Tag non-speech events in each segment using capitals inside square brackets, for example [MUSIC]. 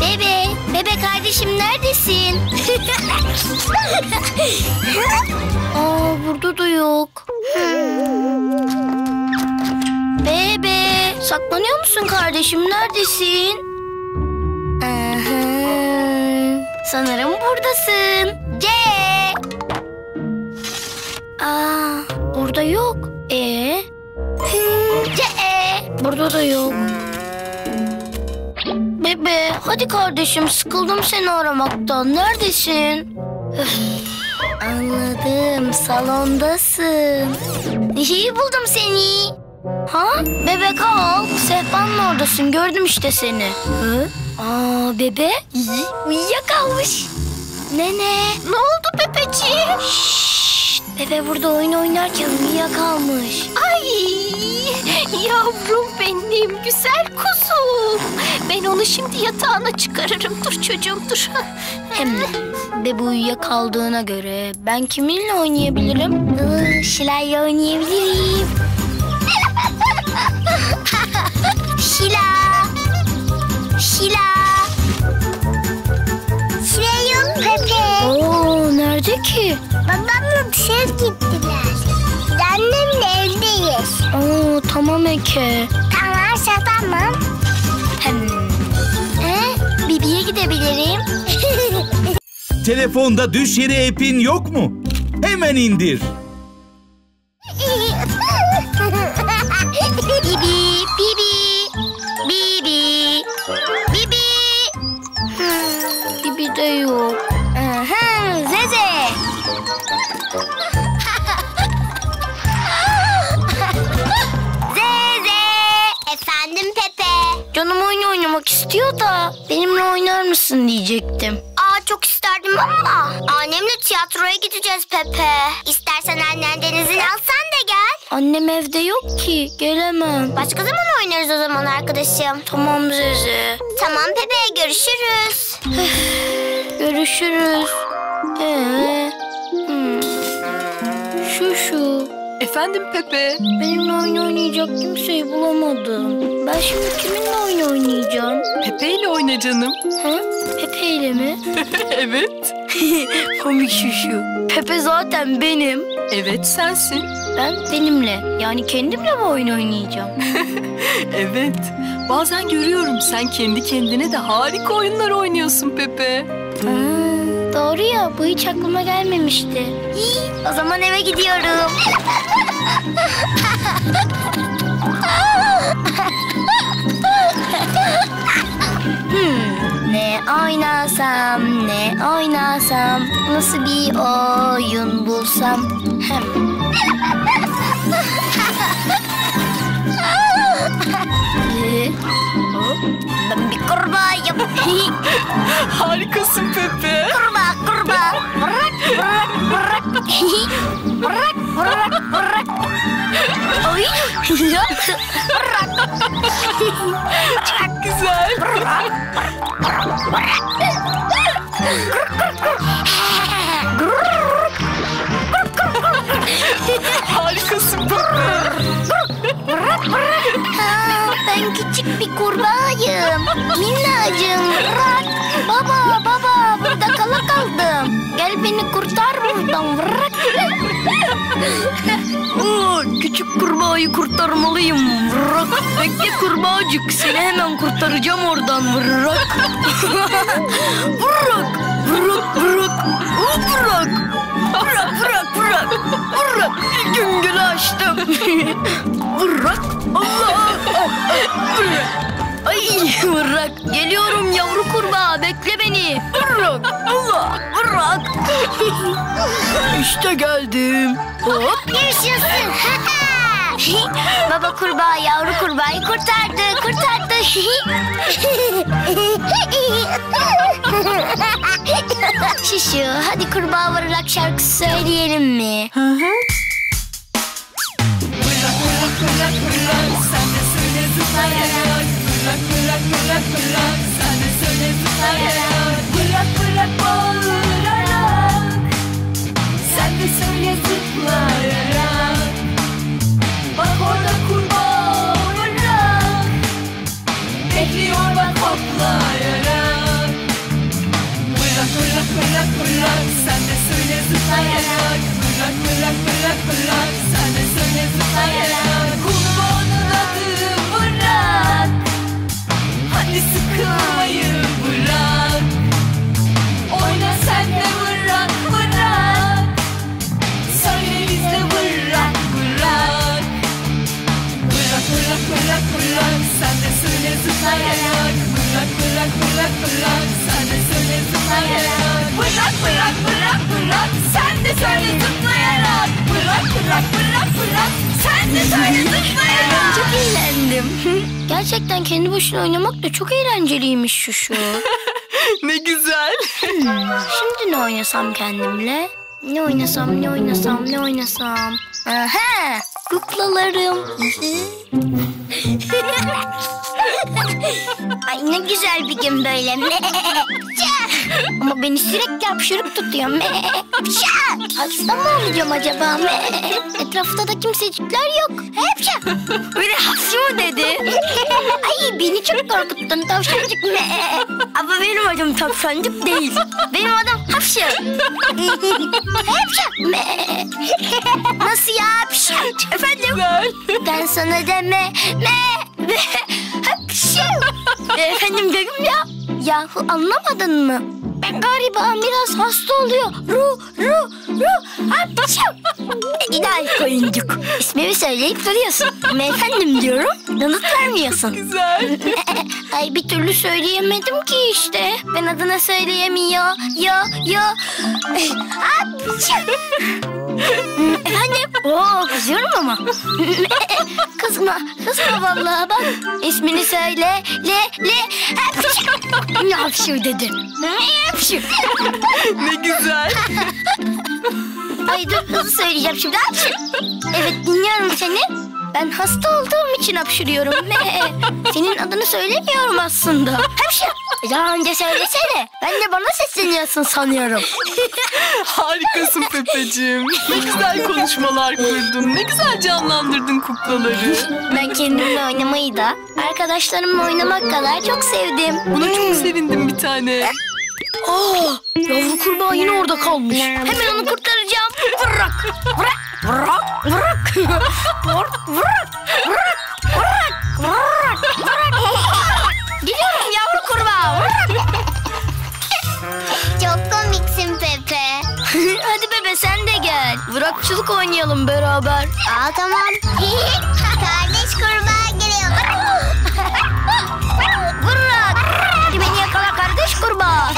Bebe, bebe kardeşim neredesin? Aa burada da yok. Bebe, saklanıyor musun kardeşim? Neredesin? Sanırım buradasın. C. Aa, burada yok. E. C. Burada da yok. Bebe, hadi kardeşim sıkıldım seni aramaktan. Neredesin? Anladım, salondasın. İyi buldum seni. Ha? Bebek al. Sehpanın oradasın. Gördüm işte seni. Hı? Aa bebe. Uyuyakalmış. Nene. Ne oldu Pepeciğim? Şşş. Bebe burada oyun oynarken uyuyakalmış. Ay yavrum benim güzel kuzum. Ben onu şimdi yatağına çıkarırım. Dur çocuğum dur. Hem de bebe uyuyakaldığına göre ben kiminle oynayabilirim? Iı, Şilay'la oynayabilirim. [LAUGHS] Şila. Şila. Nerede ki? Babamla dışarı gittiler. Annemle evdeyiz. Oo tamam Eke. Tamam. Hem. He? Bibi'ye gidebilirim. [LAUGHS] Telefonda düş yeri app'in yok mu? Hemen indir. Mısın diyecektim. Aa çok isterdim ama annemle tiyatroya gideceğiz Pepe. İstersen annenden izin alsan da gel. Annem evde yok ki gelemem. Başka zaman oynarız o zaman arkadaşım. Tamam Zeze. Tamam Pepe görüşürüz. [SIGHS] Görüşürüz. Ee, hmm. Şu şu. Efendim Pepe. Benimle oyun oynayacak kimseyi bulamadım. Ben şimdi kiminle oyun oynayacağım? Pepe ile oyna canım. Ha? Pepe ile mi? [LAUGHS] evet. [LAUGHS] Komik şu şu. Pepe zaten benim. Evet sensin. Ben benimle yani kendimle mi oyun oynayacağım? [LAUGHS] Evet. Bazen görüyorum sen kendi kendine de harika oyunlar oynuyorsun Pepe. Ha, doğru ya bu hiç aklıma gelmemişti. İyi, o zaman eve gidiyorum. Hmm, ne oynasam, ne oynasam, nasıl bir oyun bulsam. [LAUGHS] Harikasın Pepe. kurbağa, kurbağa. Bırak, bırak, bırak. bırak, bırak, bırak. Oy. bırak. Çok güzel. Harikasın Pepe. Ben küçük bir kurbağayım. Minnacığım. Bırak. Baba, baba. Burada kala kaldım. Gel beni kurtar buradan. Bırak. Aa, küçük kurbağayı kurtarmalıyım. Bırak. Bekle kurbağacık. Seni hemen kurtaracağım oradan. Bırak. [LAUGHS] bırak. Bırak, bırak. Bırak. Bırak, bırak, bırak. Bırak. Güngülü açtım. bırak. Allah. Bırak. Ay bırak. Geliyorum yavru kurbağa. Bekle beni. Bırak. Allah. Bırak. işte geldim. Hop. Yaşasın. [LAUGHS] Baba kurbağa yavru kurbağayı kurtardı. Kurtardı. [LAUGHS] Şişu hadi kurbağa vararak şarkı söyleyelim mi? Hı hı. Bırak bırak bağırarak Sen de söyle zıplayarak Bak orada kurbağa olarak zıplayarak Bırak bırak bırak bırak Sana söyle zıplayarak Kolumu onun adı bırak. Hadi sıkılmayı bırak Oyna sen bırak bırak Söyle biz bırak bırak Bırak bırak bırak bırak Sen de söyle zıplayarak zıplayarak Bırak bırak bırak bırak Sen de söyle zıplayarak Bırak bırak bırak bırak Sen de söyle zıplayarak Çok eğlendim. Gerçekten kendi başına oynamak da çok eğlenceliymiş şu şu. [LAUGHS] Ne güzel. Şimdi ne oynasam kendimle? Ne oynasam, ne oynasam, ne oynasam? Aha! Kuklalarım. [LAUGHS] Ay ne güzel bir gün böyle. [LAUGHS] Ama beni sürekli hapşırık tutuyor. Hasta mı olacağım acaba? Etrafta da kimsecikler yok. Hepşa. Biri hapşı mı dedi? Ay beni çok korkuttun tavşancık. Ama benim adım tavşancık değil. Benim adım hapşı. Hapşı. Nasıl ya hapşı? Efendim? Ben sana deme. Me. me. [LAUGHS] Efendim dedim ya. Yahu anlamadın mı? Ben galiba biraz hasta oluyor. Ru, ru, İlahi koyuncuk. İsmimi söyleyip duruyorsun. Ama efendim diyorum. Yanıt vermiyorsun. Güzel. [LAUGHS] Ay bir türlü söyleyemedim ki işte. Ben adına söyleyemiyor. Ya ya. Efendim? Oo kızıyorum ama. [LAUGHS] kızma. Kızma vallahi bak. İsmini söyle. Le le. Hapşı. Hapşı dedi. Hapşı. Ne güzel. [LAUGHS] Ay dur hızlı söyleyeceğim şimdi. Hapşı. Evet dinliyorum seni. Ben hasta olduğum için hapşırıyorum. Senin adını söylemiyorum aslında. Hapşı. Daha önce söylesene. Ben de bana sesleniyorsun sanıyorum. Harikasın Pepeciğim. Ne güzel konuşmalar kurdun. Ne güzel canlandırdın kuklaları. Ben kendimle oynamayı da arkadaşlarımla oynamak kadar çok sevdim. Buna çok sevindim bir tane. Aa, yavru kurbağa yine orada kalmış. Hemen onu kurtaracağım. Bırak, bırak, bırak, bırak. Bırak, bırak, bırak, bırak, bırak, bırak. Gidiyorum yavru kurbağa. Bırak. Çok komiksin Pepe. [LAUGHS] Hadi bebe sen de gel. Bırakçılık oynayalım beraber. Aa tamam. [LAUGHS] Kardeş kurbağa geliyor. Bırak. Beni yakala kardeş kurbağa.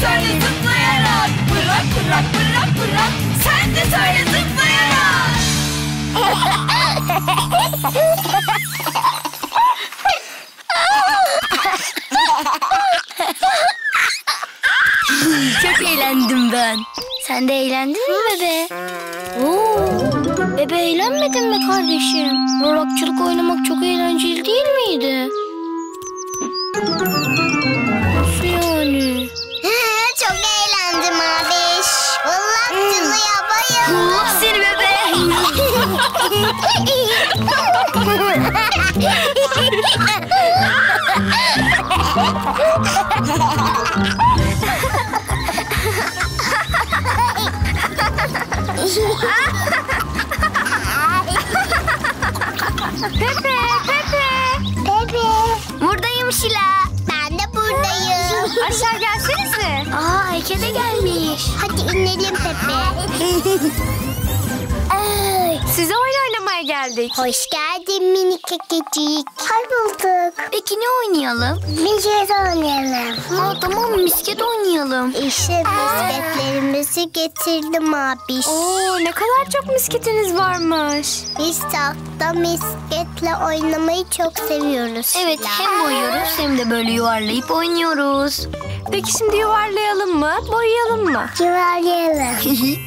Söyle zıplayarak Bırak bırak bırak bırak Sen de söyle zıplayarak Çok eğlendim ben. Sen de eğlendin mi bebe? Oo, bebe eğlenmedin mi kardeşim? Rorakçılık oynamak çok eğlenceli değil miydi? Pepe, Pepe. Pepe. Buradayım Şila. Ben de buradayım. Aşağı gelsenize. Aa Ayke de gelmiş. Hadi inelim Pepe. Ay, Size oynamaya geldik. Hoş geldin minik kekecik. Hoş bulduk. Peki ne oynayalım? Misket oynayalım. Aa tamam misket oynayalım. İşte misketlerimizi getirdim abi. Oo ne kadar çok misketiniz varmış. Biz tahta misketle oynamayı çok seviyoruz. Evet hem boyuyoruz hem de böyle yuvarlayıp oynuyoruz. Peki şimdi yuvarlayalım mı, boyayalım mı? [LAUGHS] Yuvarlayalım.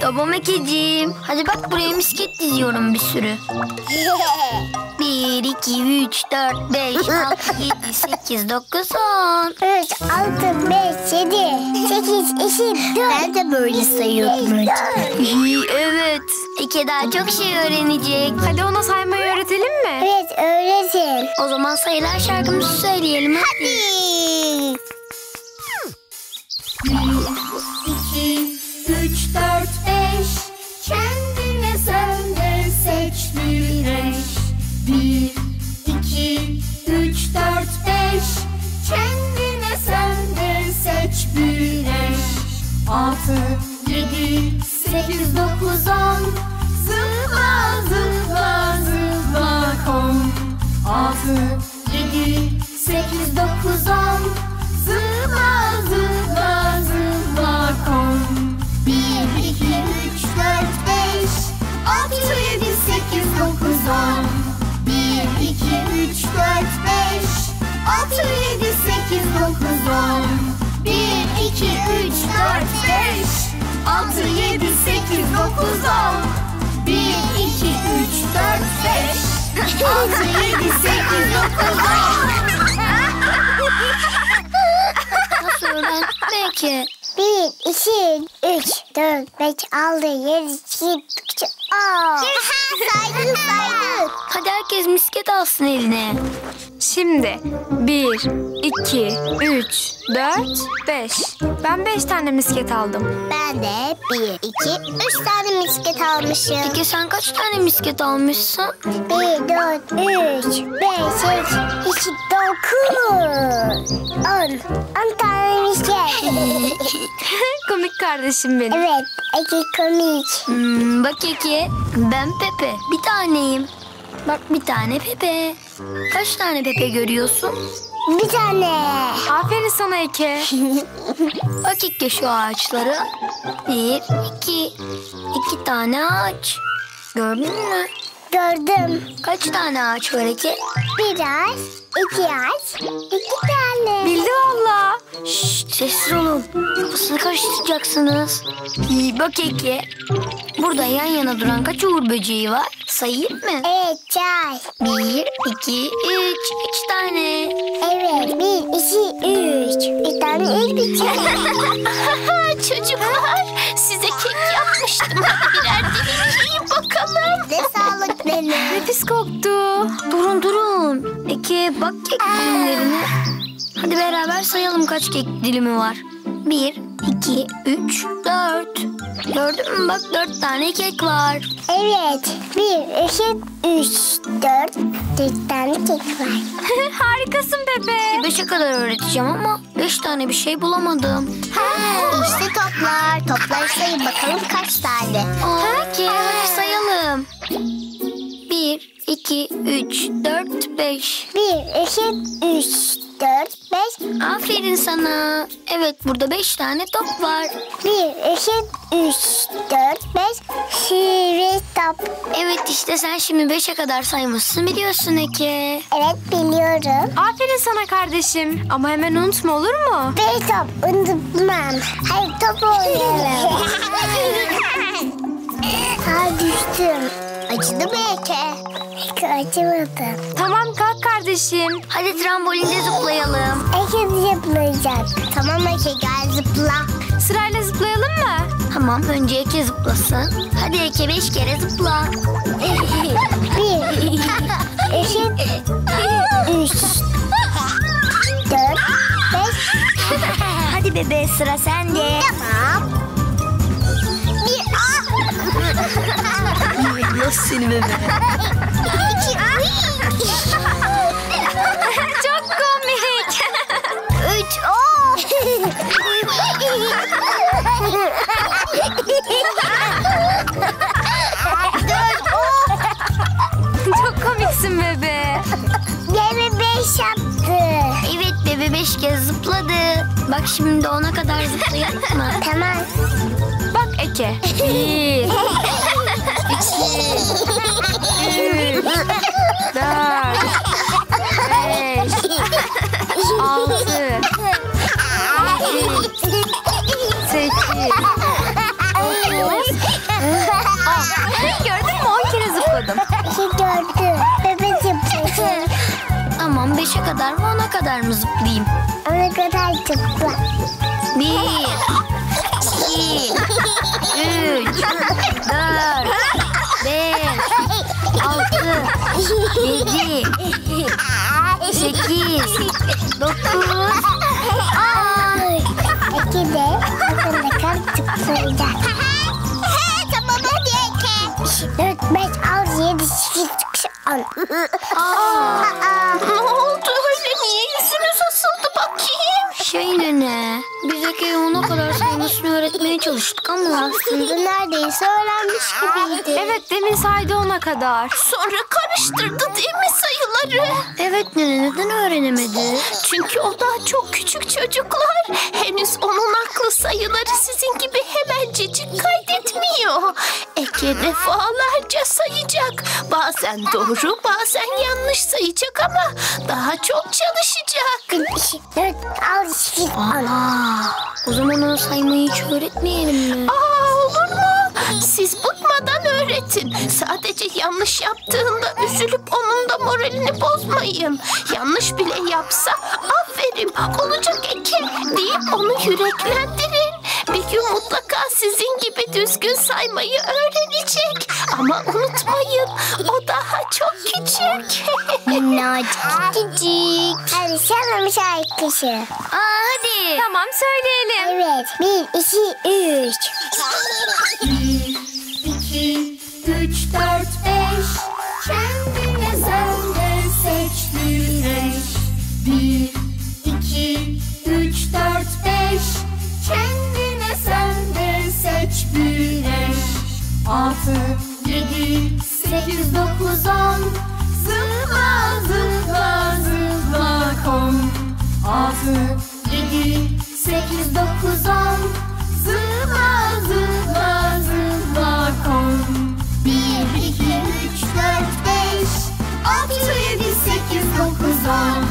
tamam Ekeciğim. Hadi bak buraya misket diziyorum bir sürü. 1, 2, 3, 4, 5, 6, 7, 8, 9, 10. 3, 6, 5, 7, 8, 2, 4. Ben de böyle sayıyordum önce. evet. Eke daha çok şey öğrenecek. Hadi ona saymayı öğretelim mi? Evet öğretin. O zaman sayılar şarkımızı söyleyelim hadi. İki, üç, dört, beş. Kendine sen de seç bir eş Bir, iki, üç, dört, beş. Kendine sen de seç bir eş Altı, yedi, sekiz, dokuz, on. Zıpla, zıpla, zıpla kon. Altı, yedi, sekiz, dokuz, on. Zıpla, zıpla, dokuz, on Bir, iki, üç, dört, beş. Altı, yedi, sekiz, dokuz, on. Bir, iki, üç, dört, beş. Altı, yedi, sekiz, dokuz, on. Bir, iki, üç, dört, beş. Altı, yedi, sekiz, dokuz, on [LAUGHS] Eke? 1, 2, 3, 4, 5, 6, 7, 8, 9, 10. saydık saydık. Hadi herkes misket alsın eline. Şimdi 1, 2, 3, 4, 5. Ben 5 tane misket aldım. Ben de 1, 2, 3 tane misket almışım. Eke sen kaç tane misket almışsın? 1, 4, 3, 5, 6, 2, 9, 10. 10 tane misket. [LAUGHS] Komik kardeşim benim. evet, Ege komik. Hmm, bak Eke ben Pepe bir taneyim. Bak bir tane Pepe. Kaç tane Pepe görüyorsun? Bir tane. Aferin sana Eke. [LAUGHS] Bak Eke şu ağaçlara. Bir, iki. iki tane ağaç. Gördün mü? Gördüm. Kaç tane ağaç var Eke? Bir ağaç, iki ağaç, iki tane. Bildi valla. Şşt sessiz olun. Kafasını karıştıracaksınız. İyi bak Eke. Burada yan yana duran kaç uğur böceği var? Sayayım mı? Evet, çay. Bir, iki, üç. Üç tane. Evet, bir, iki, üç. Bir tane elbise. [LAUGHS] Çocuklar size kek yapmıştım. Birer bakalım. ne sağlık benim. Nefis koktu. Durun durun. Eke bak kek dilimlerine. Hadi beraber sayalım kaç kek dilimi var. Bir, iki, üç, dört. Gördün mü bak dört tane kek var. Evet, bir, iki, üç, dört. Dört tane kek var. [LAUGHS] Harikasın Pepe. Beşe kadar öğreteceğim ama beş tane bir şey bulamadım. işte toplar. Topları sayın bakalım kaç tane. Aa, Bir, iki, üç, dört, beş. Bir, iki, üç, dört, beş. Aferin sana. Evet burada beş tane top var. Bir, iki, üç, dört, beş. Sivri top. Evet işte sen şimdi beşe kadar saymışsın biliyorsun Eke. Evet biliyorum. Aferin sana kardeşim. Ama hemen unutma olur mu? Bir top unutmam. Hadi top oynayalım. [LAUGHS] ha düştüm. Acıdı mı Eke? Eke acımadı. Tamam kalk kardeşim. Hadi trambolinde zıplayalım. Eke zıplayacak. Tamam Eke gel zıpla. Sırayla zıplayalım mı? Tamam önce Eke zıplasın. Hadi Eke beş kere zıpla. Bir, [LAUGHS] iki, üç, dört, beş. Hadi bebe sıra sende. Tamam. Nasıl seni? Çok komik. Üç, on. Dört. Çok komiksin bebe. Bebe beş yaptı. Evet bebe beş kez zıpladı. Bak şimdi ona kadar zıplayalım mı? Tamam. Bak Eke. Bir, iki, üç, dört, beş, altı, yedi, sekiz, dokuz. Gördün mü? On kere zıpladım. İki gördü. Zıpladı. Tamam beşe kadar mı ona kadar mı zıplayayım? Ona kadar zıpla. Bir, yedi, sekiz, dokuz. Ay. İki de akıllı kal zıplayacak. tamam hadi Eke. Dört, beş, altı, yedi, sekiz, dokuz, on. Aa. Ne oldu öyle? Niye yüzünüz asıldı bakayım? Şey nene, biz Eke'ye ona kadar saymasını öğretmeye çalıştık ama... Aslında neredeyse öğrenmiş gibiydi. Evet demin saydı ona kadar. Sonra karıştırdı değil mi sayıları? Evet nene, neden öğrenemedi? Çünkü o daha çok küçük çocuklar. Henüz onun aklı sayıları sizin gibi hemencecik kaydetmiyor. Eke defalarca sayacak. Bazen doğru bazen yanlış sayacak ama daha çok çalışacak. Dört, altı, sekiz, on. Aa, o zaman ona saymayı hiç öğretmeyelim mi? Bıkmadan öğretin. Sadece yanlış yaptığında üzülüp onun da moralini bozmayın. Yanlış bile yapsa aferin olacak Eke deyip onu yüreklendirin. Bir gün mutlaka sizin gibi düzgün saymayı öğrenecek. Ama unutmayın o daha çok küçük. Minnacık küçük. Bir şarkısı. Aa, hadi. tamam söyleyelim. Evet. Bir, iki, üç. [LAUGHS] İki, üç, dört, beş. Kendine sen de seç bir eş Bir, iki, üç, dört, beş. Kendine sen de seç bir eş Altı, yedi, sekiz, dokuz, on. Zıpla, zıpla, zıpla kon. Altı, yedi, sekiz, dokuz, on. Zıpla, zıpla, zıpla Altı, yedi, sekiz, dokuz, on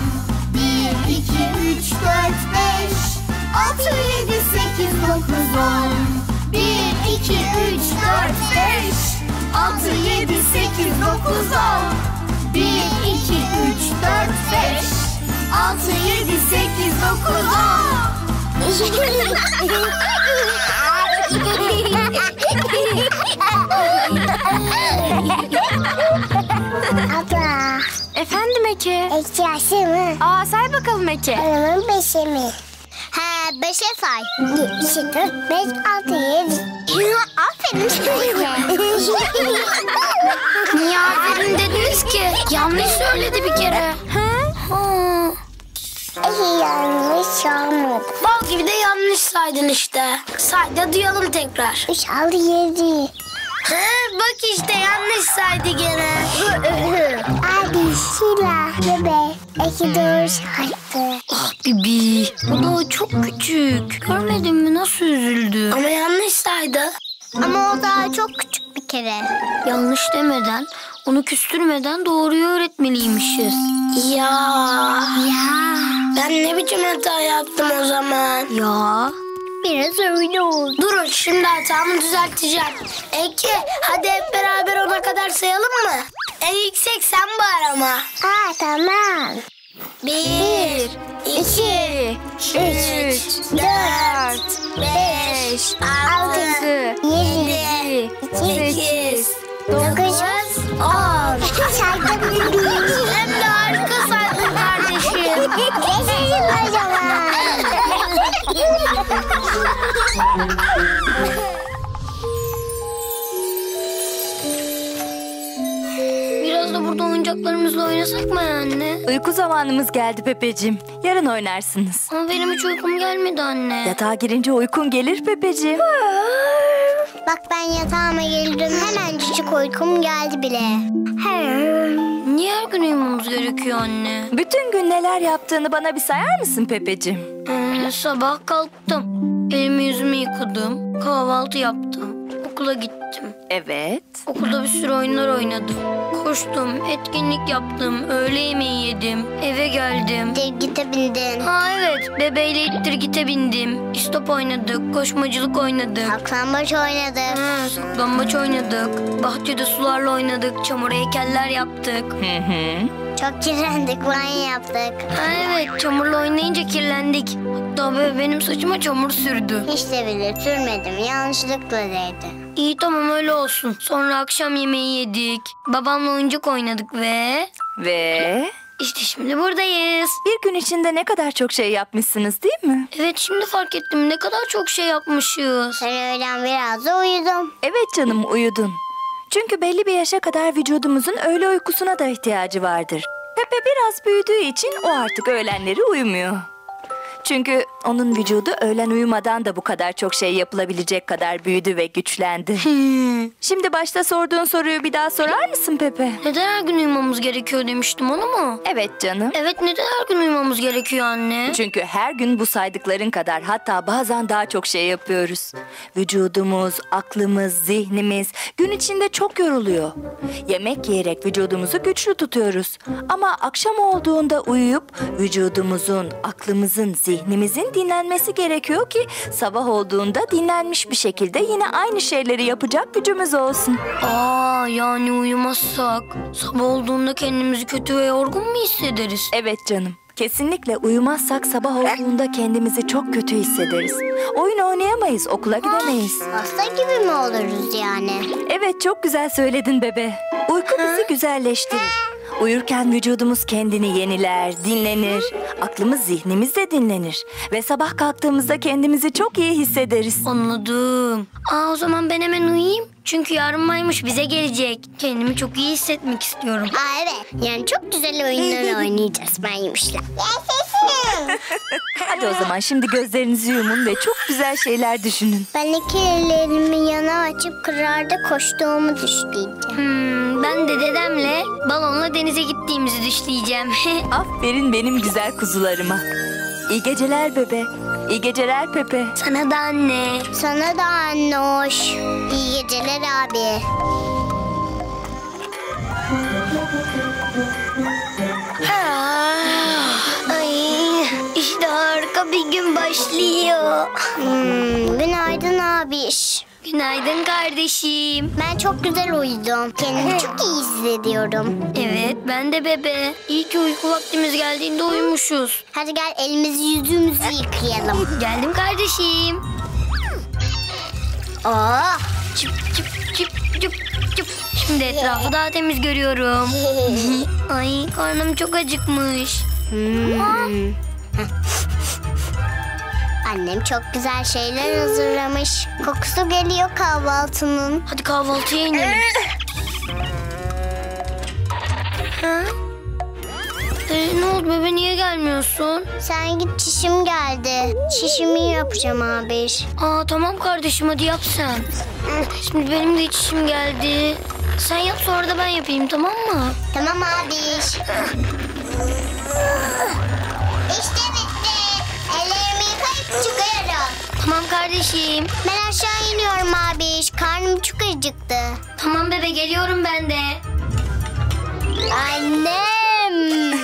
Bir, iki, üç, dört, beş. Altı, yedi, sekiz, dokuz, on Bir, iki, üç, dört, beş. Altı, yedi, sekiz, dokuz, on Bir, iki, üç, dört, beş. Altı, yedi, sekiz, dokuz, on [LAUGHS] [LAUGHS] Abla. Efendim Eke? Eşyası mı? Aa say bakalım Eke. Paramın beşi mi? Ha beşe say. Bir, iki, dört, beş, altı, yedi. Aferin [LAUGHS] Niye aferin dediniz ki? Yanlış söyledi bir kere. Ha? İyi yanlış olmadı. Bal gibi de yanlış saydın işte. Say da duyalım tekrar. Üç, altı, yedi. He, bak işte yanlış saydı gene. Abi Şila bebe. İki doğru saydı. Ah Bibi. O da çok küçük. Görmedin mi nasıl üzüldü? Ama yanlış saydı. Ama o daha çok küçük bir kere. Yanlış demeden, onu küstürmeden doğruyu öğretmeliymişiz. Ya. Ya. Ben ne biçim hata yaptım o zaman? Ya. Biraz öyle oldu. Durun şimdi hatamı düzelteceğim. Eke hadi hep beraber ona kadar sayalım mı? En yüksek sen bağır ama. Aa tamam. Bir, iki, üç, dört, beş, altı, Yedi. sekiz, Dokuz. on. Saydım bildiğin. Hem de harika saydın kardeşim. Yaşasın o zaman. Biraz da burada oyuncaklarımızla oynasak mı anne? Uyku zamanımız geldi Pepeciğim. Yarın oynarsınız. Ama benim hiç uykum gelmedi anne. Yatağa girince uykun gelir Pepeciğim. Bak ben yatağıma girdim. Hemen küçük uykum geldi bile. Niye her gün uyumamı yapmamız gerekiyor anne? Bütün gün neler yaptığını bana bir sayar mısın Pepeciğim? Ee, sabah kalktım. Elimi yüzümü yıkadım. Kahvaltı yaptım. Okula gittim. Evet. Okulda bir sürü oyunlar oynadım. Koştum, etkinlik yaptım, öğle yemeği yedim, eve geldim. Dirgite bindin. Ha evet, bebeğle ittirgite bindim. İstop oynadık, koşmacılık oynadık. Saklambaç oynadık. Ha, saklambaç oynadık. Bahçede sularla oynadık, çamur heykeller yaptık. Hı hı. Çok kirlendik, banyo yaptık. Ha evet, çamurla oynayınca kirlendik. Hatta be- benim saçıma çamur sürdü. Hiç de bile sürmedim, yanlışlıkla değdi. İyi tamam öyle olsun. Sonra akşam yemeği yedik. Babamla oyuncak oynadık ve... Ve işte şimdi buradayız. bir gün içinde ne kadar çok şey yapmışsınız değil mi? Evet şimdi fark ettim ne kadar çok şey yapmışız. Ben öğlen biraz da uyudum. Evet canım uyudun. Çünkü belli bir yaşa kadar vücudumuzun öğle uykusuna da ihtiyacı vardır. Pepe biraz büyüdüğü için o artık öğlenleri uyumuyor. Çünkü onun vücudu öğlen uyumadan da bu kadar çok şey yapılabilecek kadar büyüdü ve güçlendi. [LAUGHS] Şimdi başta sorduğun soruyu bir daha sorar mısın Pepe? Neden her gün uyumamız gerekiyor demiştim onu mu? Evet canım. Evet neden her gün uyumamız gerekiyor anne? Çünkü her gün bu saydıkların kadar hatta bazen daha çok şey yapıyoruz. Vücudumuz, aklımız, zihnimiz gün içinde çok yoruluyor. Yemek yiyerek vücudumuzu güçlü tutuyoruz. Ama akşam olduğunda uyuyup vücudumuzun, aklımızın, zihnimizin dinlenmesi gerekiyor ki sabah olduğunda dinlenmiş bir şekilde yine aynı şeyleri yapacak gücümüz olsun. Aa yani uyumazsak sabah olduğunda kendimizi kötü ve yorgun mu hissederiz? Evet canım. Kesinlikle uyumazsak sabah olduğunda kendimizi çok kötü hissederiz. Oyun oynayamayız, okula gidemeyiz. Hasta gibi mi oluruz yani? Evet çok güzel söyledin bebe. Uyku bizi güzelleştirir. Uyurken vücudumuz kendini yeniler, dinlenir. Aklımız, zihnimiz de dinlenir. Ve sabah kalktığımızda kendimizi çok iyi hissederiz. Anladım. Aa o zaman ben hemen uyuyayım. Çünkü yarın maymuş bize gelecek. Kendimi çok iyi hissetmek istiyorum. Aa evet, yani çok güzel oyunlar [LAUGHS] oynayacağız ben yemişler. Yaşasın. [LAUGHS] Hadi o zaman şimdi gözlerinizi yumun ve çok güzel şeyler düşünün. ben iki ellerimi yana açıp kırarda koştuğumu düşleyeceğim. Hmm, ben de dedemle balonla denize gittiğimizi düşleyeceğim. [LAUGHS] Aferin benim güzel kuzularıma. İyi geceler bebe. İyi geceler Pepe. Sana da anne. Sana da anne hoş. İyi geceler abi. Ay, işte harika bir gün başlıyor. Hmm, günaydın abiş. Günaydın kardeşim. Ben çok güzel uyudum. Kendimi çok iyi hissediyorum. Evet ben de bebe. İyi ki uyku vaktimiz geldiğinde uyumuşuz. Hadi gel elimizi yüzümüzü yıkayalım. [LAUGHS] Geldim kardeşim. Oh. Çıp çıp çıp çıp çıp. Şimdi etrafı daha temiz görüyorum. [LAUGHS] Ay karnım çok acıkmış. Hmm. Annem çok güzel şeyler hazırlamış. Kokusu geliyor kahvaltının. Hadi kahvaltıya inelim. ha? Ee, ne oldu bebe niye gelmiyorsun? Sen git çişim geldi. Çişimi yapacağım abiş. Aa tamam kardeşim hadi yap sen. Şimdi benim de içişim geldi. Sen yap sonra da ben yapayım tamam mı? Tamam abiş. [LAUGHS] çıkıyorum. Tamam kardeşim. Ben aşağı iniyorum abiş. Karnım çok acıktı. Tamam bebe geliyorum ben de. Annem. [LAUGHS]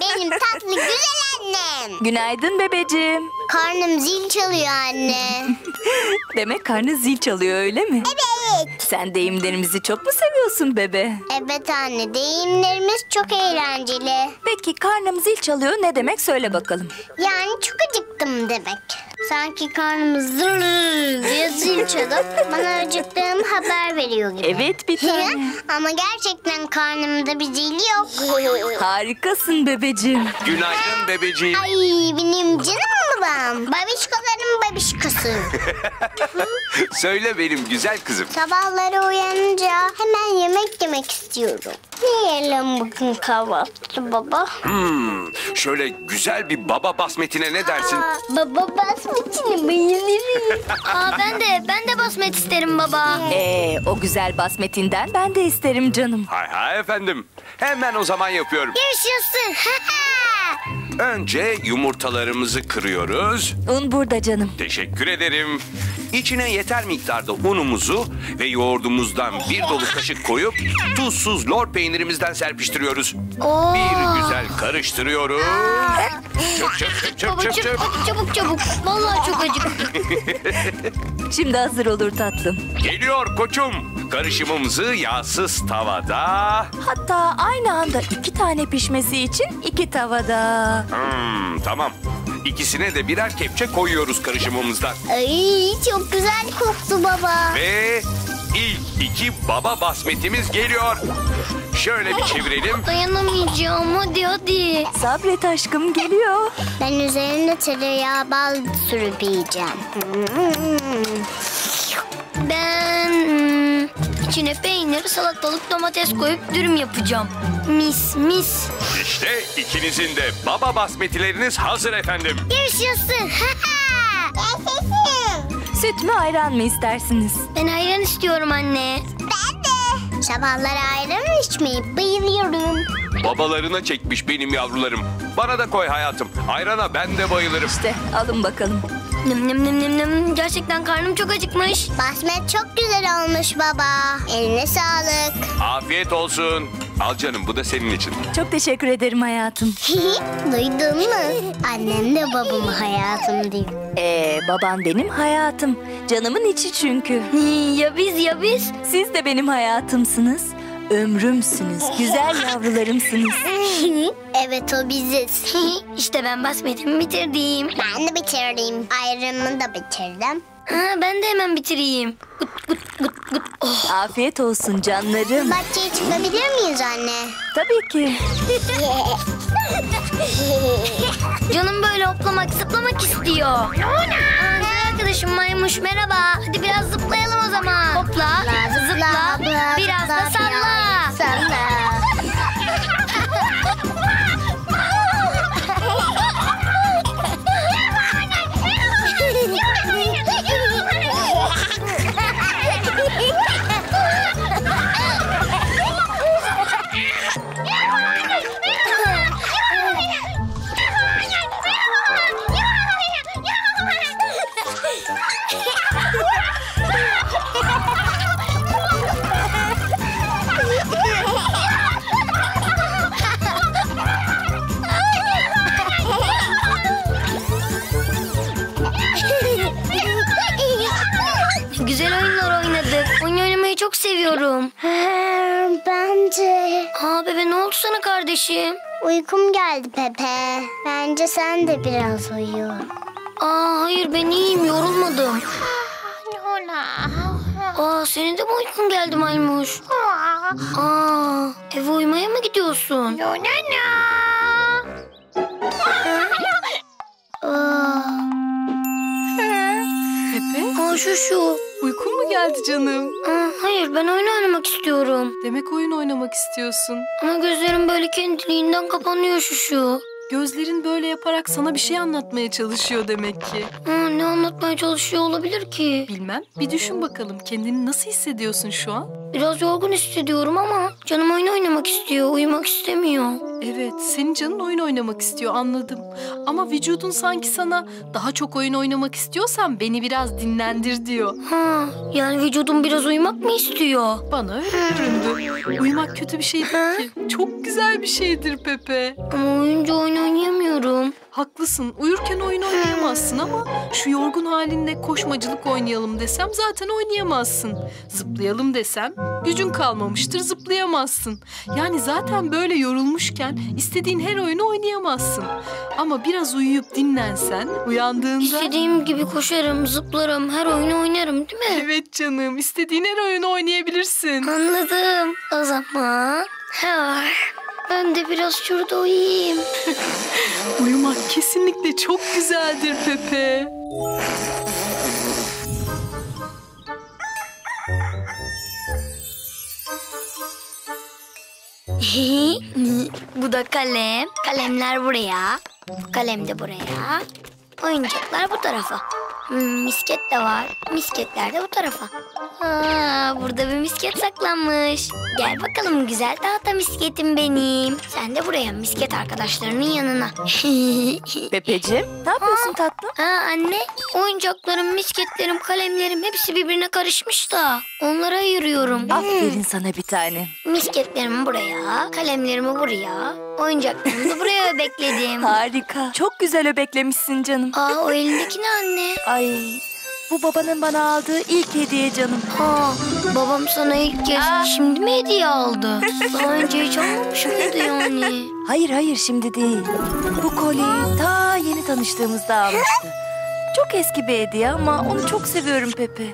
Benim tatlı güzel annem. Günaydın bebeciğim. Karnım zil çalıyor anne. [LAUGHS] Demek karnı zil çalıyor öyle mi? Evet. Sen deyimlerimizi çok mu seviyorsun bebe? Evet anne deyimlerimiz çok eğlenceli. Peki karnım zil çalıyor ne demek söyle bakalım. Yani çok acıktım demek. Sanki karnım zır diye zil çalıp bana acıktığım haber veriyor gibi. Evet bir tane. Ama gerçekten karnımda bir zil yok. Harikasın bebeciğim. Günaydın bebeciğim. Ay benim canım bakalım. Babişkoların babişkosu. [LAUGHS] Söyle benim güzel kızım. Sabahları uyanınca hemen yemek yemek istiyorum. Ne yiyelim bugün kahvaltı baba? Hmm, şöyle güzel bir baba basmetine ne dersin? Aa, baba basmetini bayılırım. [LAUGHS] Aa ben de ben de basmet isterim baba. Ee, o güzel basmetinden ben de isterim canım. Hay hay efendim. Hemen o zaman yapıyorum. Yaşasın. Önce yumurtalarımızı kırıyoruz. Un burada canım. Teşekkür ederim. İçine yeter miktarda unumuzu ve yoğurdumuzdan bir dolu kaşık koyup tuzsuz lor peynirimizden serpiştiriyoruz. Oo. Bir güzel karıştırıyoruz. Çöp çöp çöp Baba çöp çöp çöp. çabuk çabuk çabuk. Vallahi çok acıktım. [LAUGHS] Şimdi hazır olur tatlım. Geliyor koçum. Karışımımızı yağsız tavada. Hatta aynı anda iki tane pişmesi için iki tavada. Hmm, tamam. İkisine de birer kepçe koyuyoruz karışımımızdan. Ay çok güzel koktu baba. Ve ilk iki baba basmetimiz geliyor. Şöyle bir çevirelim. [LAUGHS] Dayanamayacağım hadi hadi. Sabret aşkım geliyor. Ben üzerine tereyağı bal sürüp yiyeceğim. Ben hmm, içine peynir, salatalık, domates koyup dürüm yapacağım. Mis mis. İşte ikinizin de baba basmetileriniz hazır efendim. Yaşasın. [LAUGHS] Yaşasın. Süt mü ayran mı istersiniz? Ben ayran istiyorum anne. Ben de. Sabahları ayran içmeyi bayılıyorum. Babalarına çekmiş benim yavrularım. Bana da koy hayatım. Ayrana ben de bayılırım. İşte alın bakalım. Nem nem nem nem nem. Gerçekten karnım çok acıkmış. Basmet çok güzel olmuş baba. Eline sağlık. Afiyet olsun. Al canım bu da senin için. Çok teşekkür ederim hayatım. [LAUGHS] Duydun mu? Annem de babamı hayatım diyor. Ee, baban benim hayatım. Canımın içi çünkü. Ya biz ya biz. Siz de benim hayatımsınız. Ömrümsünüz. Güzel yavrularımsınız. [LAUGHS] evet o biziz. [LAUGHS] işte ben basmetimi bitirdim. ben de bitirdim. Ayranımı da bitirdim. Ha, ben de hemen bitireyim. Gut gut gut gut. Oh. Afiyet olsun canlarım. Bahçeye çıkabilir miyiz anne? Tabii ki. [LAUGHS] Canım böyle hoplamak zıplamak istiyor. Aa, güzel arkadaşım maymuş merhaba. Hadi biraz zıplayalım o zaman. Hopla, zıpla, biraz da salla. Salla. Güzel oyunlar oynadık. Oyun oynamayı çok seviyorum. Bence Aa bebe ne oldu sana kardeşim? uykum geldi Pepe. Bence sen de biraz uyu. Aa hayır ben iyiyim yorulmadım. Aa senin de mi uykun geldi maymuş? Aa eve uyumaya mı gidiyorsun? Aa. Pepe, Aa şu şu. Uykun mu geldi canım? Aa, hayır ben oyun oynamak istiyorum. Demek oyun oynamak istiyorsun. Ama gözlerim böyle kendiliğinden kapanıyor şu şu. Gözlerin böyle yaparak sana bir şey anlatmaya çalışıyor demek ki. Aa, ne anlatmaya çalışıyor olabilir ki? Bilmem. Bir düşün bakalım kendini nasıl hissediyorsun şu an? Biraz yorgun hissediyorum ama canım oyun oynamak istiyor, uyumak istemiyor. Evet, senin canın oyun oynamak istiyor anladım. Ama vücudun sanki sana daha çok oyun oynamak istiyorsan beni biraz dinlendir diyor. Ha, yani vücudum biraz uyumak mı istiyor? Bana öyle göründü. Uyumak kötü bir şey değil ki. Çok güzel bir şeydir Pepe. Ama uyunca oyun oynayamıyorum. Haklısın. Uyurken oyun oynayamazsın ama şu yorgun halinle koşmacılık oynayalım desem zaten oynayamazsın. Zıplayalım desem gücün kalmamıştır zıplayamazsın. Yani zaten böyle yorulmuşken istediğin her oyunu oynayamazsın. Ama biraz uyuyup dinlensen uyandığında... İstediğim gibi koşarım, zıplarım, her oyunu oynarım değil mi? Evet canım istediğin her oyunu oynayabilirsin. Anladım. O zaman... Ha, Ben de biraz şurada uyuyayım. [LAUGHS] Uyumak kesinlikle çok güzeldir Pepe. [LAUGHS] bu da kalem. Kalemler buraya. Bu kalem de buraya. Oyuncaklar bu tarafa. Hmm, misket de var. Misketler de bu tarafa. Aa, burada bir misket saklanmış. Gel bakalım güzel tahta misketim benim. Sen de buraya misket arkadaşlarının yanına. [LAUGHS] Pepeciğim ne yapıyorsun tatlım? Aa anne, oyuncaklarım, misketlerim, kalemlerim hepsi birbirine karışmış da onlara ayırıyorum. Aferin sana bir tane. Misketlerimi buraya, kalemlerimi buraya, oyuncaklarımı da buraya [LAUGHS] bekledim. Harika. Çok güzel öbeklemişsin canım. Aa o elindeki ne anne? Ay bu babanın bana aldığı ilk hediye canım. Aa babam sana ilk kez şimdi mi hediye aldı? Daha önce hiç almamış mıydı yani? Hayır hayır şimdi değil. Bu kolyeyi ta yeni tanıştığımızda almıştı. Çok eski bir hediye ama onu çok seviyorum Pepe.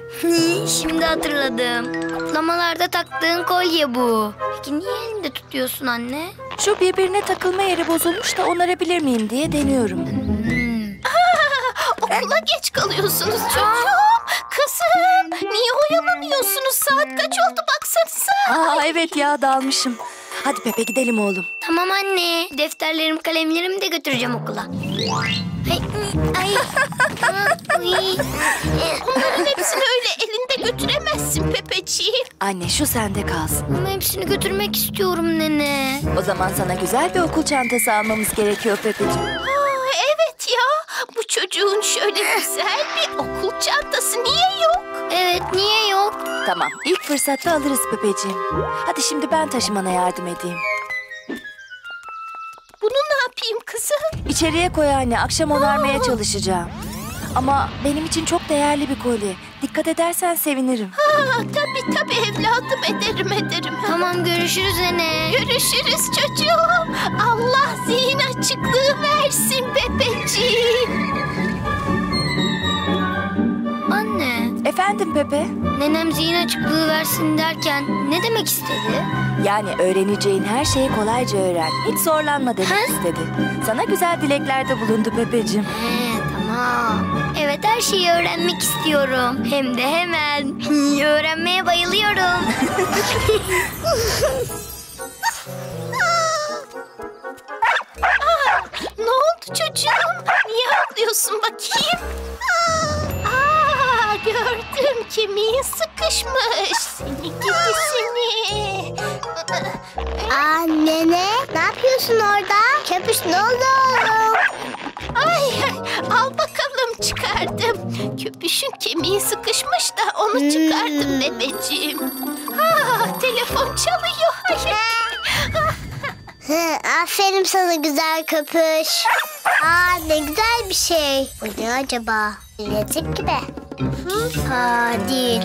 şimdi hatırladım. Kutlamalarda taktığın kolye bu. Peki niye elinde tutuyorsun anne? Şu birbirine takılma yeri bozulmuş da onarabilir miyim diye deniyorum. Okula geç kalıyorsunuz çocuğum. Kızım niye oyalanıyorsunuz? Saat kaç oldu baksanıza. Aa evet ya dalmışım. Hadi Pepe gidelim oğlum. Tamam anne. Defterlerimi, kalemlerimi de götüreceğim okula. Ay, [LAUGHS] ay. Bunların hepsini öyle elinde götüremezsin Pepeciğim. Anne şu sende kalsın. Ama hepsini götürmek istiyorum nene. O zaman sana güzel bir okul çantası almamız gerekiyor Pepeciğim. Evet ya bu çocuğun şöyle güzel bir okul çantası niye yok? Evet niye yok? Tamam ilk fırsatta alırız Pepeciğim. Hadi şimdi ben taşımana yardım edeyim. Bunu ne yapayım kızım? İçeriye koy anne akşam onarmaya çalışacağım. Ama benim için çok değerli bir kolye. Dikkat edersen sevinirim. Aa, tabii tabii evladım ederim ederim. Tamam görüşürüz nene. Görüşürüz çocuğum. Allah zihin açıklığı versin Pepeciğim. Anne, Efendim Pepe? nenem zihin açıklığı versin derken ne demek istedi? Yani öğreneceğin her şeyi kolayca öğren. Hiç zorlanma demek Hı? istedi. Sana güzel dileklerde bulundu Pepeciğim. He, Evet her şeyi öğrenmek istiyorum. Hem de hemen. [LAUGHS] Öğrenmeye bayılıyorum. [LAUGHS] Ne oldu çocuğum? Niye ağlıyorsun bakayım? Aa, gördüm kemiğin sıkışmış. Seni gidi seni. Aa nene ne yapıyorsun orada? Köpüş ne oldu oğlum? Ay, al bakalım çıkardım. Köpüşün kemiği sıkışmış da onu çıkardım bebeciğim. Ha, telefon çalıyor. Ay, Hı, aferin sana güzel köpüş. Aa ne güzel bir şey. Bu ne acaba? Bilezik gibi. Hı? Aa değil.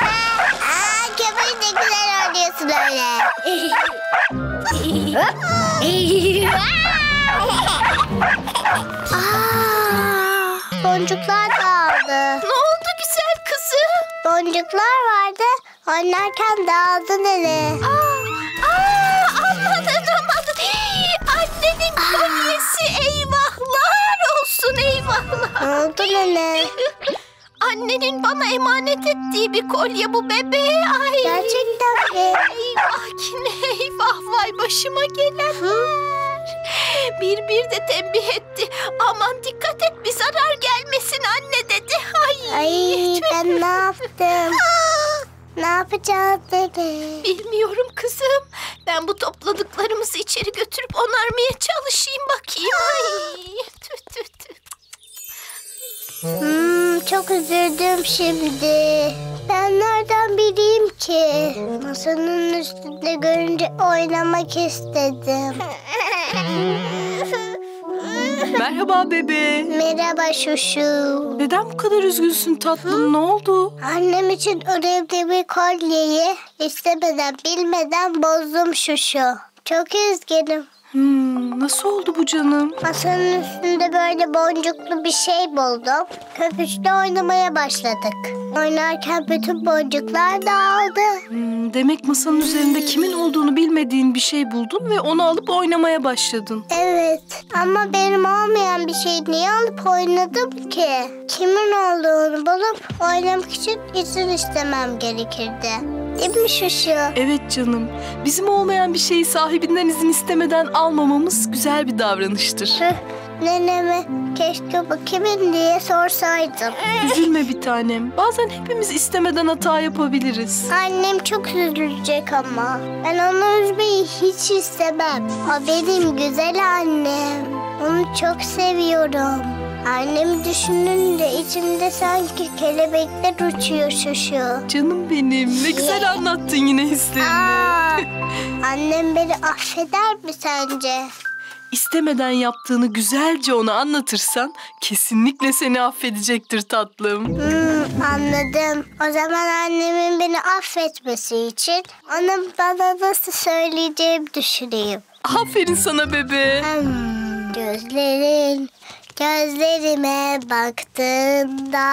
Aa köpüş ne güzel oynuyorsun öyle. [LAUGHS] Aa, boncuklar dağıldı. ne oldu güzel kızım? Boncuklar vardı. Oynarken dağıldı nene. Aa, aa, anladım. Hii, Annenin kolyesi eyvahlar olsun eyvahlar. Ne oldu [LAUGHS] nene? Annenin bana emanet ettiği bir kolye bu bebeğe. Ay. Gerçekten mi? Eyvah yine eyvah vay başıma gelenler. Bir bir de tembih etti. Aman dikkat et bir zarar gelmesin anne dedi. Ay, Ay ben ne yaptım? [LAUGHS] Ne yapacağız bebe? Bilmiyorum kızım. Ben bu topladıklarımızı içeri götürüp onarmaya çalışayım bakayım. [GASPS] Ay, tüh tüh tüh. Hmm, çok üzüldüm şimdi. Ben nereden bileyim ki? Masanın üstünde görünce oynamak istedim. Merhaba bebe. Merhaba şuşu. Neden bu kadar üzgünsün tatlım? Ne oldu? Annem için önemli bir kolyeyi istemeden bilmeden bozdum şuşu. Çok üzgünüm. Hmm, nasıl oldu bu canım? Masanın üstünde böyle boncuklu bir şey buldum. Köpüşle oynamaya başladık. Oynarken bütün boncuklar dağıldı. Hmm, demek masanın üzerinde kimin olduğunu bilmediğin bir şey buldun ve onu alıp oynamaya başladın. Evet ama benim olmayan bir şeyi niye alıp oynadım ki? Kimin olduğunu bulup oynamak için izin istemem gerekirdi. Değil mi Şuşu? Evet canım. Bizim olmayan bir şeyi sahibinden izin istemeden almamamız güzel bir davranıştır. Tüh, neneme keşke bu kimin diye sorsaydım. Üzülme bir tanem. Bazen hepimiz istemeden hata yapabiliriz. Annem çok üzülecek ama. Ben onu üzmeyi hiç istemem. O benim güzel annem. Onu çok seviyorum. Annemi düşününce içimde sanki kelebekler uçuyor şuşu. Canım benim. Ne güzel anlattın yine hislerini. Annem beni affeder mi sence? İstemeden yaptığını güzelce ona anlatırsan kesinlikle seni affedecektir tatlım. Hmm, anladım. O zaman annemin beni affetmesi için onu bana nasıl söyleyeceğimi düşüneyim. Aferin sana bebe. Hmm, gözlerin gözlerime baktığında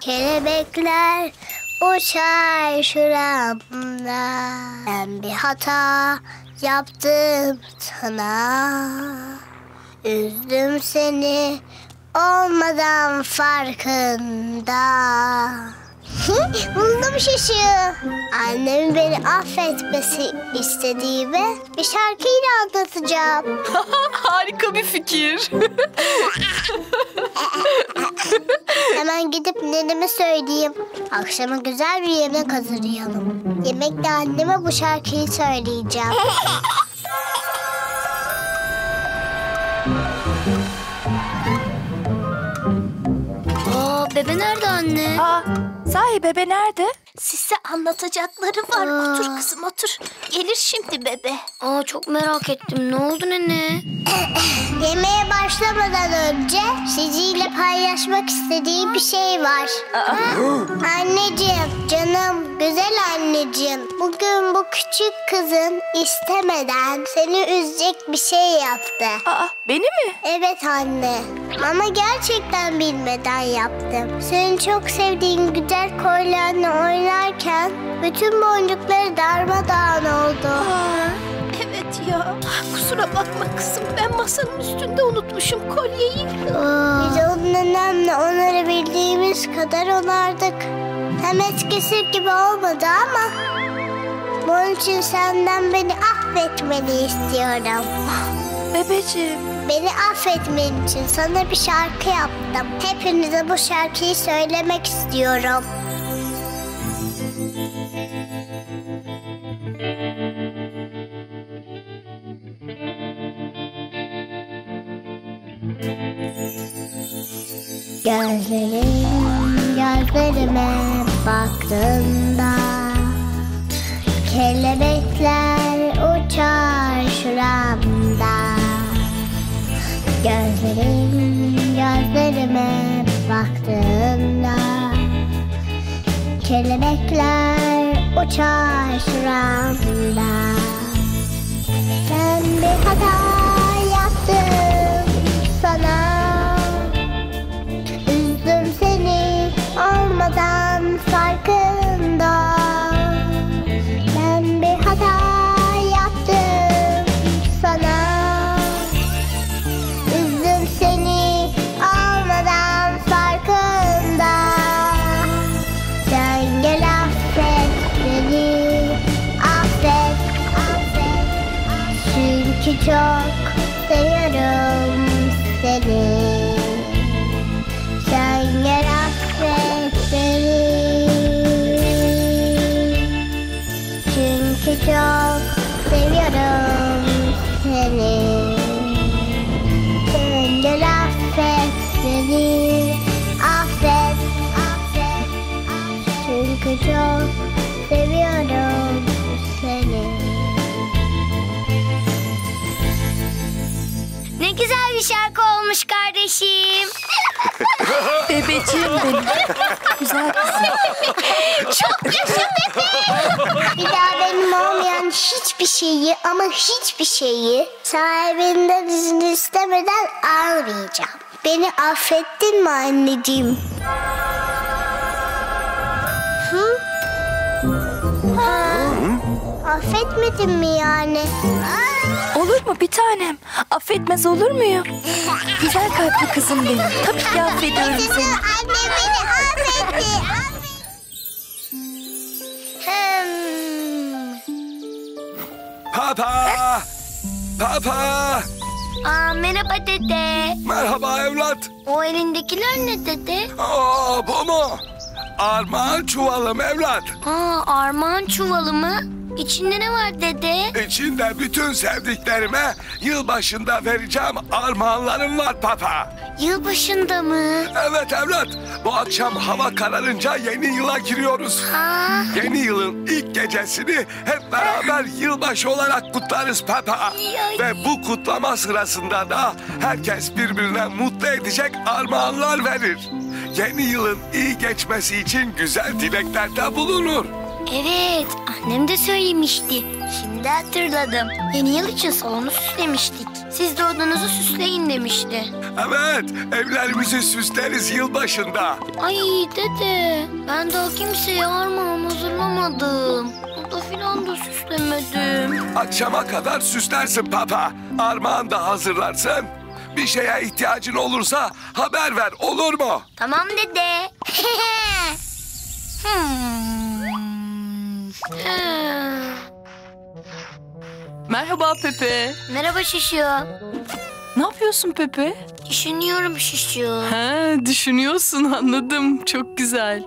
kelebekler uçar şuramda. Ben bir hata yaptım sana. Üzdüm seni olmadan farkında. Buldum şişi. Annemin beni affetmesi istediğimi bir şarkıyla anlatacağım. [LAUGHS] Harika bir fikir. [LAUGHS] Hemen gidip neneme söyleyeyim. Akşama güzel bir yemek hazırlayalım. Yemekte anneme bu şarkıyı söyleyeceğim. Aa bebe nerede anne? Aa, sahi bebe nerede? Size anlatacakları var. Aa. Otur kızım otur. Gelir şimdi bebe. Aa çok merak ettim. Ne oldu nene? [CLEARS THROAT] Yemeğe başlamadan önce sizinle paylaşmak istediğim bir şey var. [GASPS] anneciğim, canım, güzel anneciğim. Bugün bu küçük kızın istemeden seni üzecek bir şey yaptı. Aa, beni mi? Evet anne. Ama gerçekten bilmeden yaptım. Senin çok sevdiğin güzel kolyenle oynarken bütün boncukları darmadağın oldu. Evet ya. Kusura bakma kızım. Ben masanın üstünde unutmuşum kolyeyi. Biz onun nenemle onarabildiğimiz kadar onardık. Hem eskisi gibi olmadı ama bunun için senden beni affetmeni istiyorum. Bebeciğim. Beni affetmen için sana bir şarkı yaptım. Hepinize bu şarkıyı söylemek istiyorum. Gözlerim gözlerime baktığında Kelebekler Gözlerim gözlerime baktığında Kelebekler uçar şuramda Ben bir hata Çünkü Bebeciğim benim. Güzel kızım. Bir daha benim olmayan hiçbir şeyi ama hiçbir şeyi sahibinden izin istemeden almayacağım. Beni affettin mi anneciğim? Hı? Ha? Affetmedin mi yani? Olur mu bir tanem? Affetmez olur muyum? Güzel kalpli kızım benim. Tabii ki affediyorum seni. Anne beni affetti. Hmm. Papa! Papa! Aa, merhaba dede. Merhaba evlat. O elindekiler ne dede? Aa, bu mu? Armağan çuvalım evlat. Aa, armağan çuvalı mı? İçinde ne var dede? İçinde bütün sevdiklerime yılbaşında vereceğim armağanlarım var papa. Yılbaşında mı? Evet evlat. Bu akşam hava kararınca yeni yıla giriyoruz. Aa, Yeni yılın ilk gecesini hep beraber yılbaşı olarak kutlarız Papa. Ve bu kutlama sırasında da herkes birbirine mutlu edecek armağanlar verir. Yeni yılın iyi geçmesi için güzel dileklerde bulunur. Evet. Annem de söylemişti. Şimdi hatırladım. Yeni yıl için salonu süslemiştik. Siz de odanızı süsleyin demişti. Evet, evlerimizi süsleriz yılbaşında. Ay dede, ben daha kimseye armağan hazırlamadım. Oda filan da süslemedim. Akşama kadar süslersin Papa. Armağan da hazırlarsın. Bir şeye ihtiyacın olursa haber ver olur mu? Tamam dede. [LAUGHS] Hmm. Ha. Merhaba Pepe. Merhaba Şişu. Ne yapıyorsun Pepe? Düşünüyorum Şişu. Ha, düşünüyorsun anladım. Çok güzel.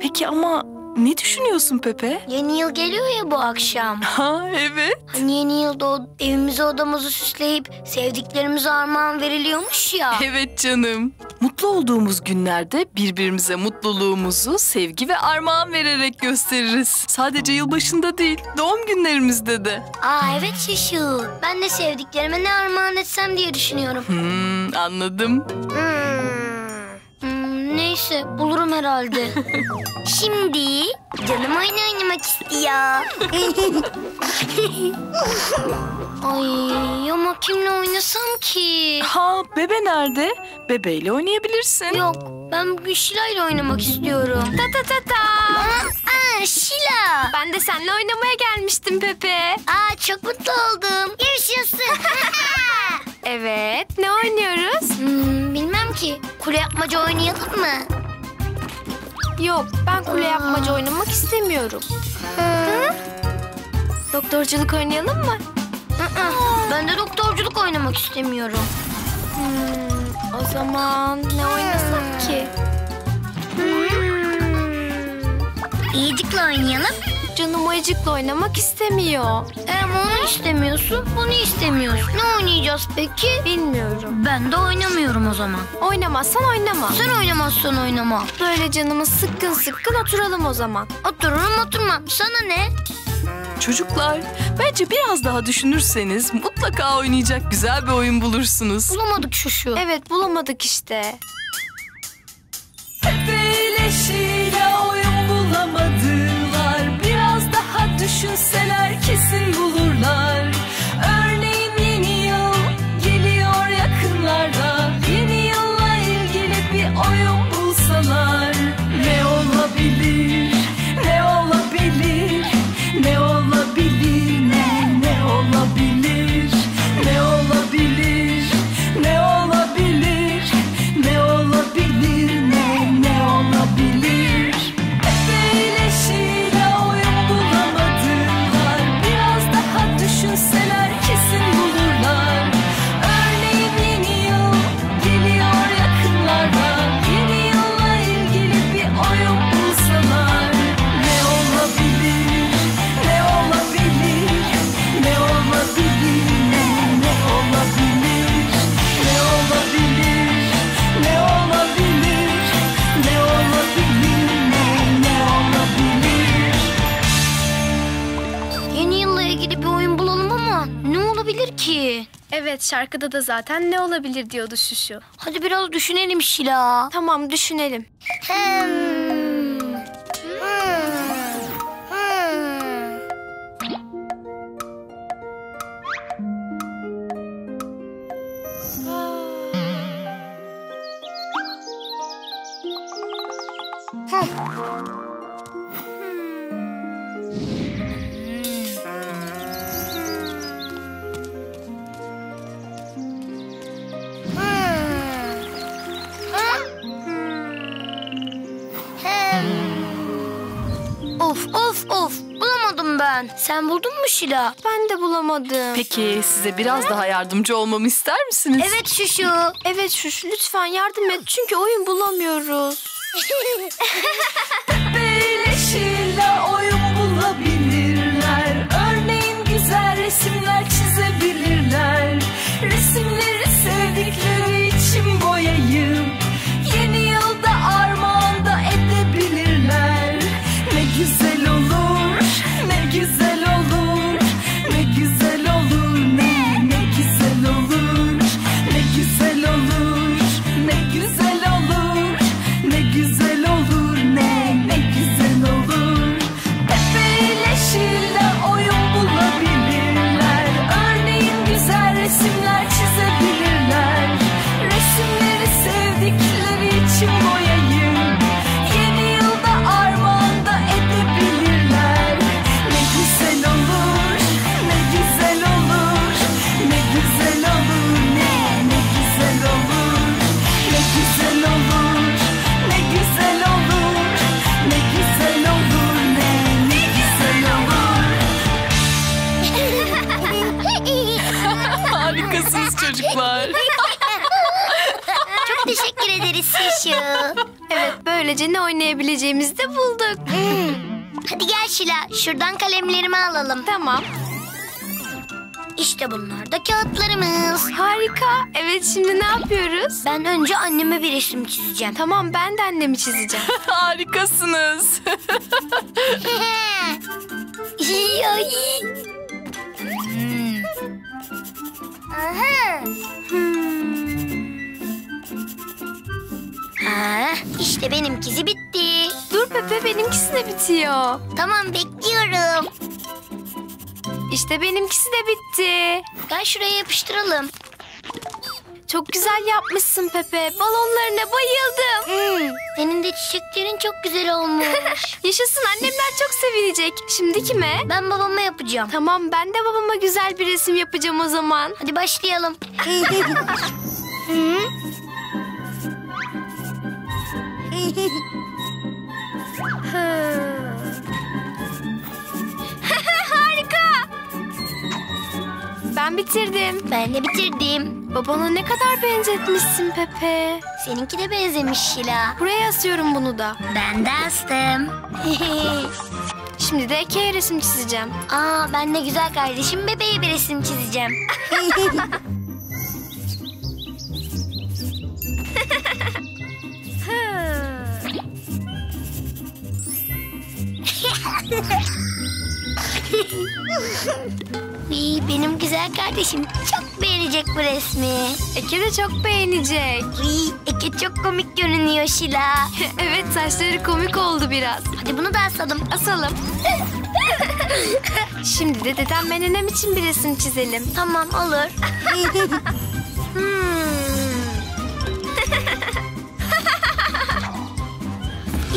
Peki ama ne düşünüyorsun Pepe? Yeni yıl geliyor ya bu akşam. [LAUGHS] Ha evet. Hani yeni yılda o evimizi odamızı süsleyip sevdiklerimize armağan veriliyormuş ya. [LAUGHS] Evet canım. Mutlu olduğumuz günlerde birbirimize mutluluğumuzu sevgi ve armağan vererek gösteririz. Sadece yılbaşında değil, doğum günlerimizde de. Aa evet Şişu. Ben de sevdiklerime ne armağan etsem diye düşünüyorum. Hmm, anladım. Hmm, neyse bulurum herhalde. [LAUGHS] Şimdi canım oyun oynamak istiyor. [LAUGHS] Ay ama kimle oynasam ki? Ha, bebe nerede? Bebeyle oynayabilirsin. Yok ben bugün Şila ile oynamak istiyorum. Ta ta ta ta. Aa, Şila. Ben de seninle oynamaya gelmiştim Pepe. Aa çok mutlu oldum. Yaşasın. [LAUGHS] Evet, ne oynuyoruz? hmm, bilmem ki. Kule yapmaca oynayalım mı? Yok, ben kule yapmaca oynamak istemiyorum. Hı? Doktorculuk oynayalım mı? Aa, ben de doktorculuk oynamak istemiyorum. Hmm, o zaman ne oynasak ki? İyicikle oynayalım. Canım ayıcıkla oynamak istemiyor. Hem onu istemiyorsun, bunu istemiyorsun. Ne oynayacağız peki? Bilmiyorum. Ben de oynamıyorum o zaman. Oynamazsan oynama. Sen oynamazsan oynama. Böyle canımız sıkkın sıkkın oturalım o zaman. Otururum oturmam. Sana ne? Çocuklar, bence biraz daha düşünürseniz mutlaka oynayacak güzel bir oyun bulursunuz. Bulamadık şu şu. Evet bulamadık işte. Birleşiyle oyun düşünseler kesin bulurlar şarkıda da zaten ne olabilir diyordu Şuşu. Hadi biraz düşünelim Şila. Tamam düşünelim. Hmm. Sen buldun mu Şila? Ben de bulamadım. Peki size biraz daha yardımcı olmamı ister misiniz? Evet şu şu. Evet Şuş lütfen yardım et çünkü oyun bulamıyoruz. [LAUGHS] Birleşirler oyun önce anneme bir resim çizeceğim. Tamam ben de annemi çizeceğim. [LAUGHS] Harikasınız. Hmm. Aha. Ha, işte benimkisi bitti. Dur Pepe benimkisi de bitiyor. Tamam bekliyorum. İşte benimkisi de bitti. Gel şuraya yapıştıralım. Çok güzel yapmışsın Pepe. Balonlarına bayıldım. Hmm, senin de çiçeklerin çok güzel olmuş. [LAUGHS] Yaşasın annemler çok sevinecek. Şimdi kime? ben babama yapacağım. Tamam ben de babama güzel bir resim yapacağım o zaman. Hadi başlayalım. [LAUGHS] Harika. Ben bitirdim. Ben de bitirdim. Babana ne kadar benzetmişsin Pepe. Seninki de benzemiş Şila. Buraya asıyorum bunu da. Ben de astım. [LAUGHS] Şimdi de Eke'ye resim çizeceğim. Aa ben de güzel kardeşim bebeğe bir resim çizeceğim. [LAUGHS] [LAUGHS] İyi benim güzel kardeşim çok beğenecek bu resmi. Eke de çok beğenecek. İyi Eke çok komik görünüyor Şila. [LAUGHS] evet saçları komik oldu biraz. Hadi bunu da asalım. Asalım. [LAUGHS] Şimdi de dedem ve nenem için bir resim çizelim. Tamam olur. [LAUGHS] Hmm.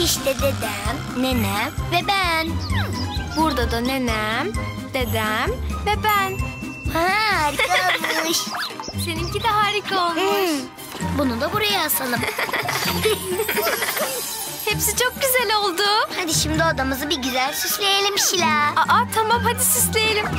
işte dedem, nenem ve ben. Burada da nenem, dedem ve ben. Ha, harika olmuş. [LAUGHS] Seninki de harika olmuş. Hmm. Bunu da buraya asalım. [LAUGHS] Hepsi çok güzel oldu. Hadi şimdi odamızı bir güzel süsleyelim Şila. Aa tamam hadi süsleyelim. [LAUGHS]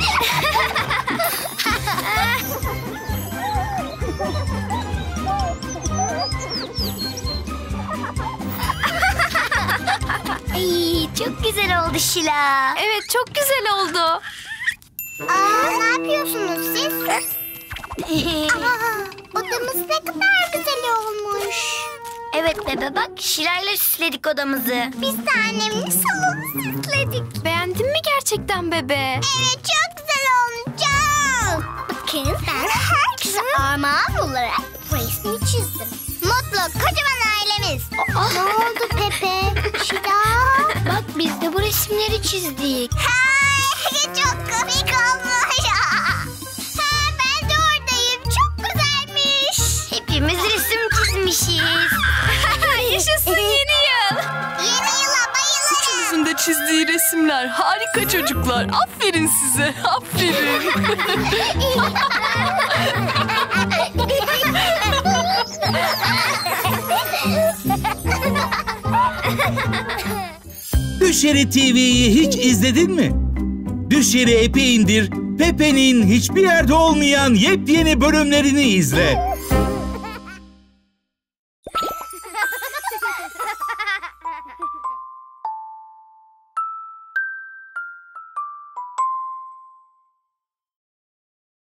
Ay, çok güzel oldu Şila. Evet çok güzel oldu. Aa, ne yapıyorsunuz siz? [LAUGHS] Aa, odamız ne kadar güzel olmuş. evet bebe bak Şila ile süsledik odamızı. Biz de annemle salonu süsledik. Beğendin mi gerçekten bebe? Evet çok güzel olmuş. Çok. Bakın ben herkese armağan olarak resmi çizdim. Mutlu kocaman ailemiz. ne oldu Pepe? Şila? Bak biz de bu resimleri çizdik. Hay, çok komik olmuş. [LAUGHS] ha, ben de oradayım. Çok güzelmiş. Hepimiz resim çizmişiz. [LAUGHS] Yaşasın yeni yıl. Yeni yıla bayılırım. Üçünüzün de çizdiği resimler harika çocuklar. Aferin size. Aferin. Düşeri TV'yi hiç izledin mi? Düş Yeri epi indir, Pepe'nin hiçbir yerde olmayan yepyeni bölümlerini izle.